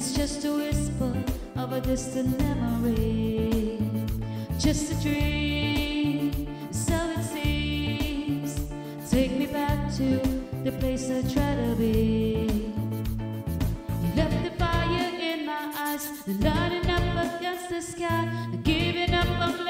It's just a whisper of a distant memory. Just a dream, so it seems. Take me back to the place I try to be. You left the fire in my eyes, lighting up against the sky. Giving up, I'm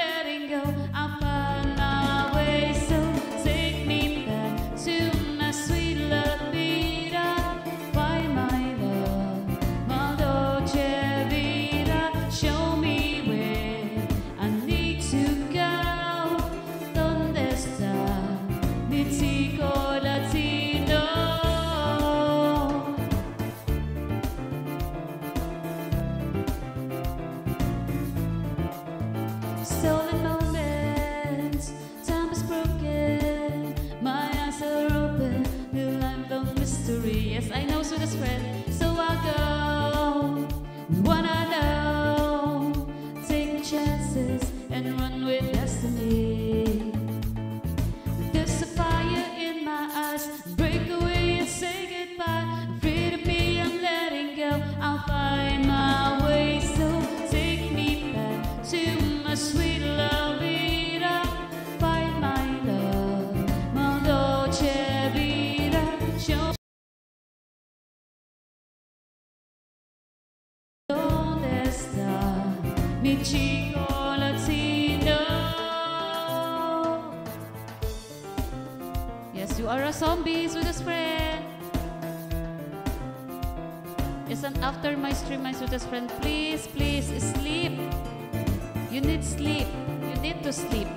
say goodbye. Free to be, I'm letting go. I'll find my way. So take me back to my sweet love. vida. Find my love, my dolce vita. Show ¿Dónde está mi chico? Yes, you are a zombie, sweetest friend. Yes, and after my stream, my sweetest friend, please, please sleep. You need sleep. You need to sleep.